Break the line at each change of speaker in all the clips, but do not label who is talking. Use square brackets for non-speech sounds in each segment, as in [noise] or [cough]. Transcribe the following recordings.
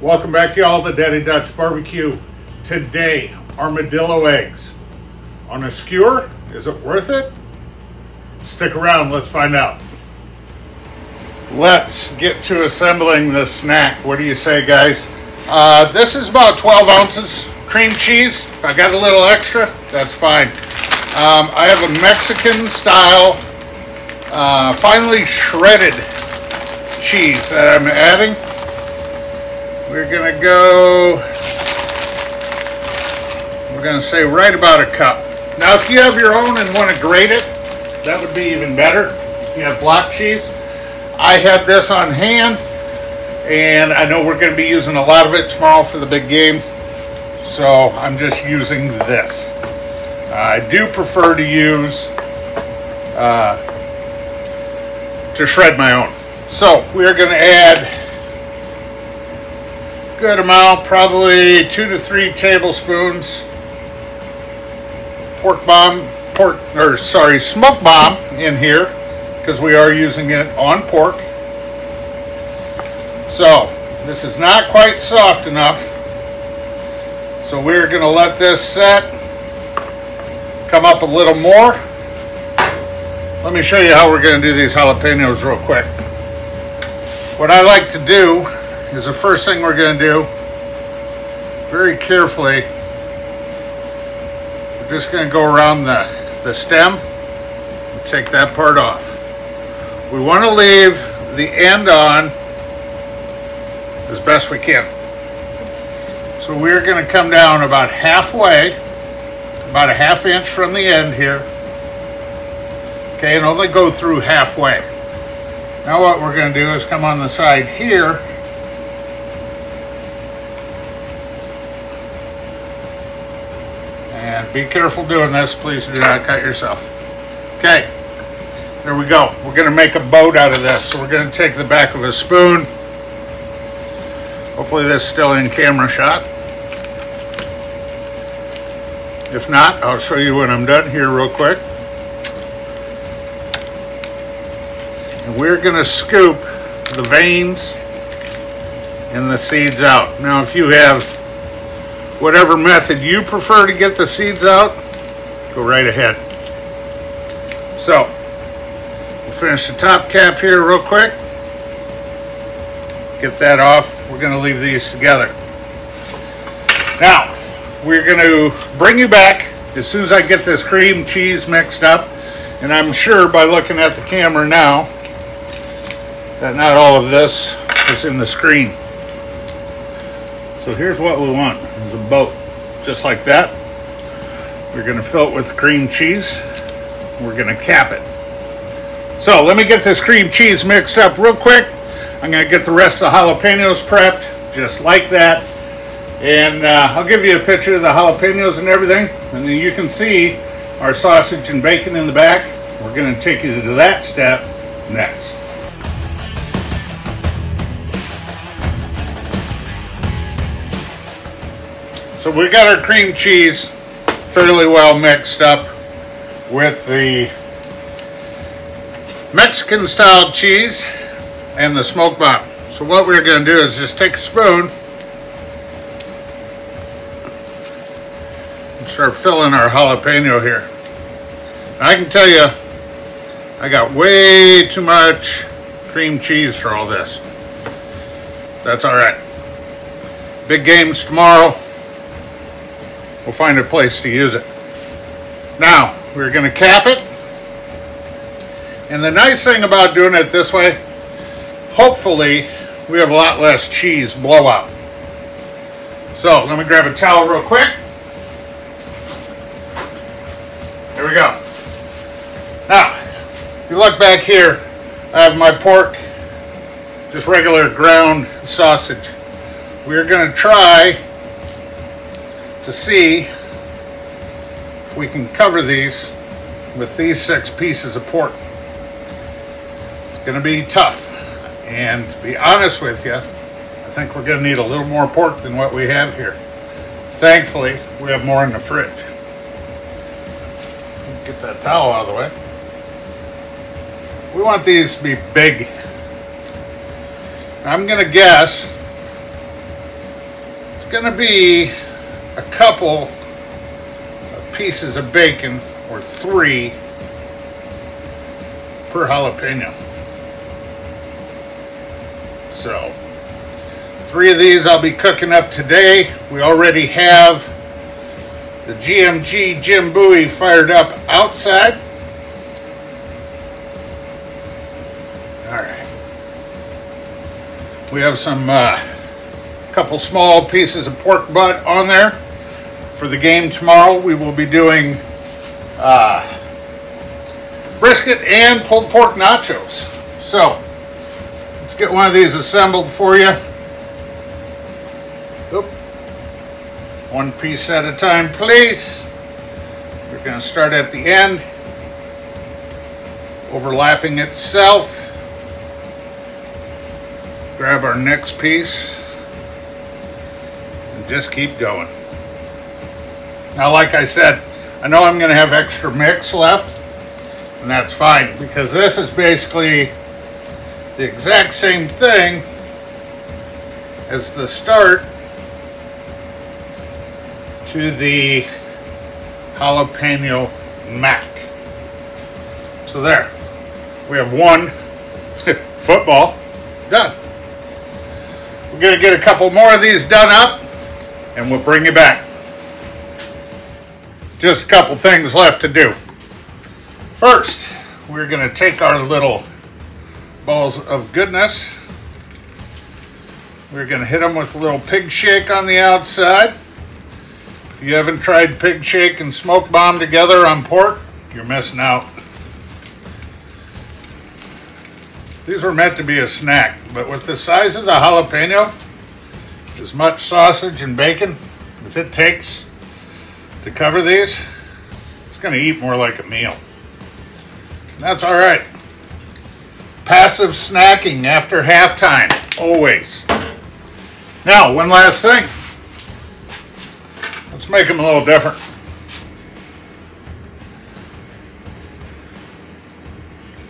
Welcome back, y'all, to Daddy Dutch Barbecue. Today, armadillo eggs. On a skewer, is it worth it? Stick around, let's find out. Let's get to assembling the snack. What do you say, guys? Uh, this is about 12 ounces cream cheese. If I got a little extra, that's fine. Um, I have a Mexican style, uh, finely shredded cheese that I'm adding. We're gonna go, we're gonna say right about a cup. Now if you have your own and want to grate it, that would be even better. If you have block cheese. I had this on hand and I know we're gonna be using a lot of it tomorrow for the big game. So I'm just using this. I do prefer to use, uh, to shred my own. So we're gonna add good amount, probably two to three tablespoons pork bomb, pork, or sorry, smoke bomb in here because we are using it on pork. So this is not quite soft enough. So we're going to let this set, come up a little more. Let me show you how we're going to do these jalapenos real quick. What I like to do is the first thing we're going to do. Very carefully. We're just going to go around the the stem and take that part off. We want to leave the end on as best we can. So we're going to come down about halfway about a half inch from the end here. Okay and only go through halfway. Now what we're going to do is come on the side here be careful doing this. Please do not cut yourself. Okay, there we go. We're going to make a boat out of this. So we're going to take the back of a spoon. Hopefully this is still in camera shot. If not, I'll show you when I'm done here real quick. And we're going to scoop the veins and the seeds out. Now if you have whatever method you prefer to get the seeds out, go right ahead. So, we'll finish the top cap here real quick. Get that off. We're going to leave these together. Now, we're going to bring you back as soon as I get this cream cheese mixed up. And I'm sure by looking at the camera now that not all of this is in the screen. So here's what we want, is a boat, just like that. We're gonna fill it with cream cheese. We're gonna cap it. So let me get this cream cheese mixed up real quick. I'm gonna get the rest of the jalapenos prepped, just like that. And uh, I'll give you a picture of the jalapenos and everything. And then you can see our sausage and bacon in the back. We're gonna take you to that step next. So we got our cream cheese fairly well mixed up with the Mexican style cheese and the smoke bomb. So what we're going to do is just take a spoon and start filling our jalapeno here. I can tell you, I got way too much cream cheese for all this. That's all right. Big games tomorrow we'll find a place to use it. Now, we're going to cap it. And the nice thing about doing it this way, hopefully, we have a lot less cheese blowout. So, let me grab a towel real quick. Here we go. Now, if you look back here, I have my pork, just regular ground sausage. We're going to try to see if we can cover these with these six pieces of pork. It's going to be tough. And to be honest with you, I think we're going to need a little more pork than what we have here. Thankfully, we have more in the fridge. Get that towel out of the way. We want these to be big. I'm going to guess it's going to be couple of pieces of bacon, or three, per jalapeno. So, three of these I'll be cooking up today. We already have the GMG Jim Bowie fired up outside. All right. We have some uh, couple small pieces of pork butt on there. For the game tomorrow, we will be doing uh, brisket and pulled pork nachos. So, let's get one of these assembled for you. Oop. One piece at a time, please. We're going to start at the end, overlapping itself. Grab our next piece and just keep going. Now, like I said, I know I'm going to have extra mix left, and that's fine because this is basically the exact same thing as the start to the jalapeno mac. So there, we have one [laughs] football done. We're gonna get a couple more of these done up and we'll bring you back. Just a couple things left to do. First, we're gonna take our little balls of goodness. We're gonna hit them with a little pig shake on the outside. If you haven't tried pig shake and smoke bomb together on pork, you're missing out. These were meant to be a snack, but with the size of the jalapeno, as much sausage and bacon as it takes to cover these, it's going to eat more like a meal. That's all right. Passive snacking after halftime, always. Now, one last thing. Let's make them a little different.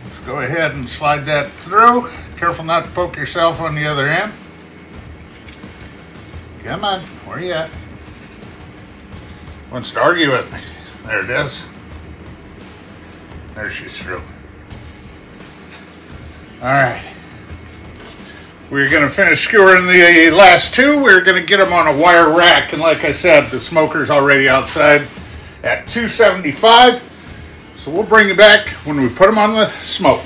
Let's go ahead and slide that through. Careful not to poke yourself on the other end. Come on, where are you at? Wants to argue with me. There it is. There she's through. All right. We're going to finish skewering the last two. We're going to get them on a wire rack. And like I said, the smoker's already outside at 275. So we'll bring you back when we put them on the smoke.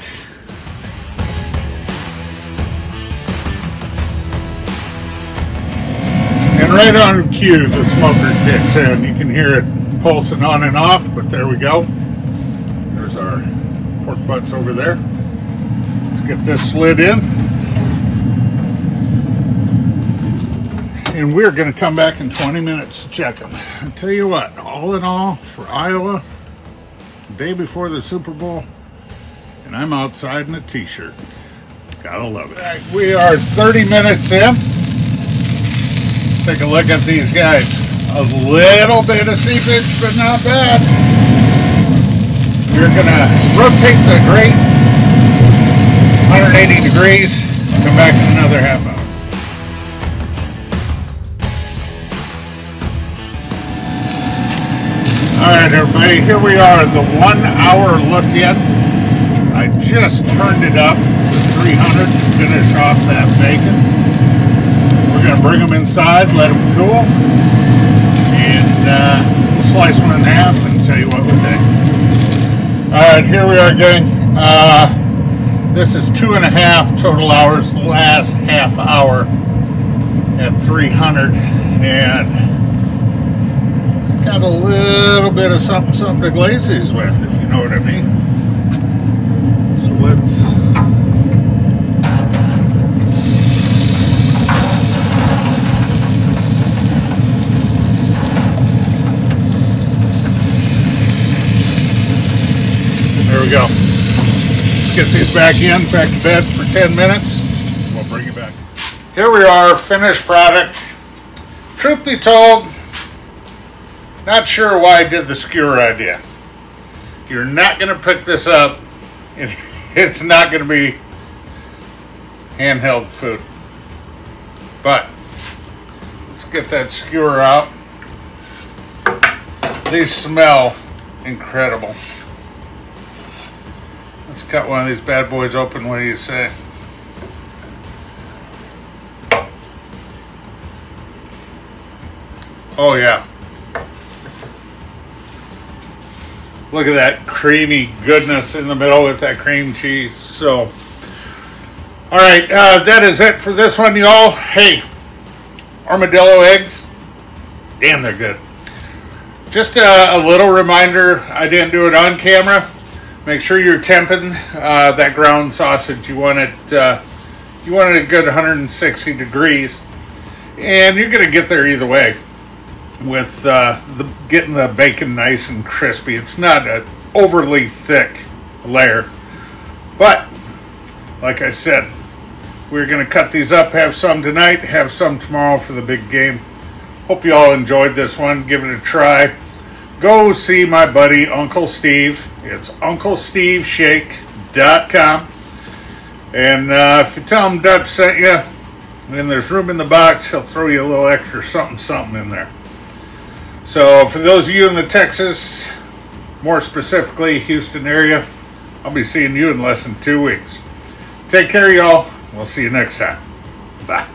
Right on cue, the smoker kicks in. You can hear it pulsing on and off, but there we go. There's our pork butts over there. Let's get this slid in. and we're going to come back in 20 minutes to check them. I tell you what, all in all, for Iowa, day before the Super Bowl, and I'm outside in a t-shirt. Gotta love it. We are 30 minutes in. Take a look at these guys. A little bit of seepage, but not bad. You're gonna rotate the grate 180 degrees, come back in another half hour. All right, everybody, here we are, the one hour look in. I just turned it up to 300 to finish off that bacon. We're gonna bring them inside, let them cool, and uh, we'll slice one in half and tell you what we think. All right, here we are, gang. Uh, this is two and a half total hours, last half hour at 300, and got a little bit of something something to glaze these with, if you know what I mean. So let's There we go. Let's get these back in, back to bed for 10 minutes. We'll bring it back. Here we are, finished product. Truth be told, not sure why I did the skewer idea. You're not going to pick this up. [laughs] It's not going to be handheld food. But let's get that skewer out. These smell incredible. Let's cut one of these bad boys open. What do you say? Oh yeah. Look at that creamy goodness in the middle with that cream cheese. So, all right, uh, that is it for this one, y'all. Hey, armadillo eggs, damn, they're good. Just a, a, little reminder, I didn't do it on camera. Make sure you're temping uh, that ground sausage. You want it, uh, you want it a good 160 degrees, and you're gonna get there either way with uh, the getting the bacon nice and crispy. It's not an overly thick layer, but like I said, we're gonna cut these up. Have some tonight, have some tomorrow for the big game. Hope you all enjoyed this one. Give it a try. Go see my buddy Uncle Steve. It's UncleStevesShake.com. And uh, if you tell him Dutch sent you, and there's room in the box, he'll throw you a little extra something something in there. So for those of you in the Texas, more specifically Houston area, I'll be seeing you in less than two weeks. Take care, y'all. We'll see you next time. Bye.